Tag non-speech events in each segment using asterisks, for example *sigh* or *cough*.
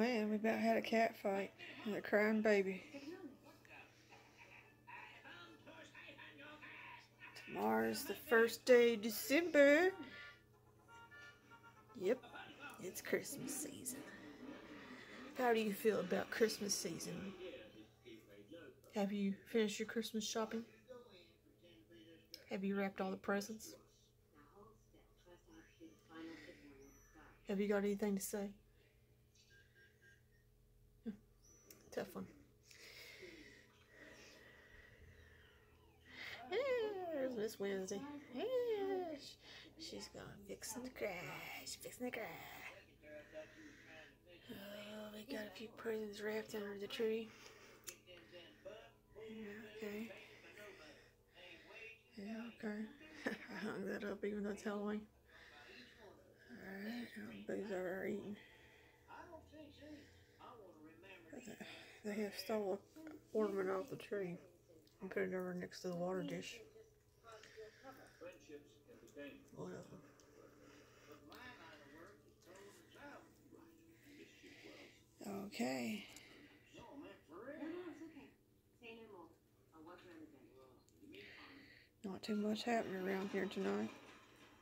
Man, we about had a cat fight and a crying baby. Tomorrow's the first day of December. Yep, it's Christmas season. How do you feel about Christmas season? Have you finished your Christmas shopping? Have you wrapped all the presents? Have you got anything to say? Tough one. Miss Wednesday. Yeah, she's gonna fix the cry. She's fixing the cry. Oh, we got a few presents wrapped under the tree. Yeah, okay. Yeah, okay. *laughs* I hung that up even though it's Halloween. Alright, everybody's over eating. They have stole ornament off the tree and put it over next to the water dish. Of them. Okay. Not too much happening around here tonight.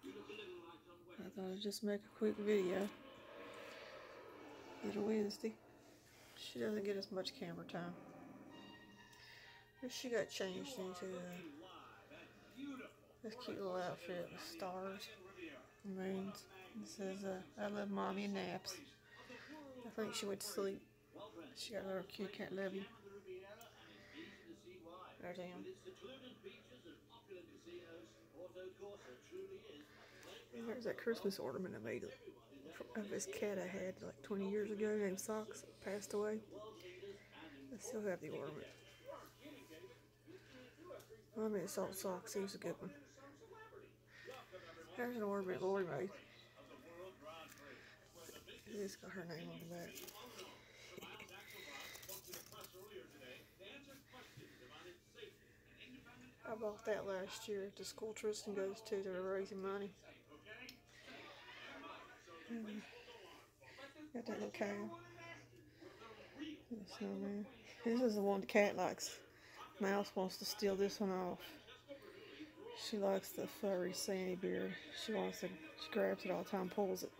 I thought I'd just make a quick video. Little Wednesday. She doesn't get as much camera time. She got changed into uh, this cute little outfit with stars and moons. It says, uh, I love mommy and naps. I think she went to sleep. She got a little cute cat love you. There's him. There's that Christmas ornament I made of this cat I had like 20 years ago named Socks. Passed away. I still have the ornament. I made Salt Socks. He was a good one. There's an ornament Lori made. It's got her name on the back. I bought that last year the school Tristan goes to. They're raising money. Mm. Got that little cow. This is the one the cat likes. Mouse wants to steal this one off. She likes the furry Santa beard. She wants to, she grabs it all the time, pulls it.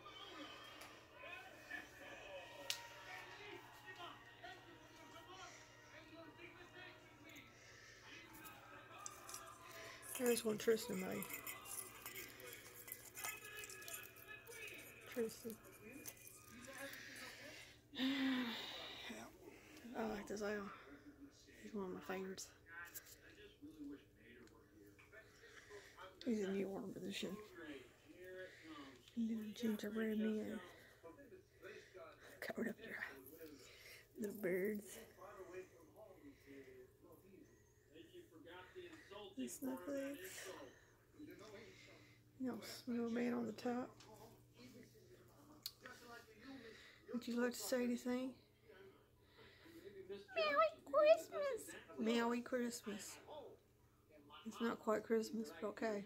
There's one Tristan made. Tristan. *sighs* I like this owl. He's one of my favorites. He's new ornament this year. Little gingerbread man. Covered up your little birds. The snowflakes. No snowman on the top. Would you like to say anything? Merry Christmas! Christmas. It's not quite Christmas, but okay.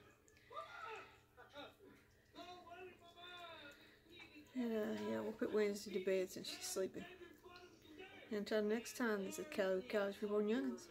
And, uh, yeah, we'll put Wednesday to bed since she's sleeping. Until next time, this is Callie with Callie's Reborn Youngins.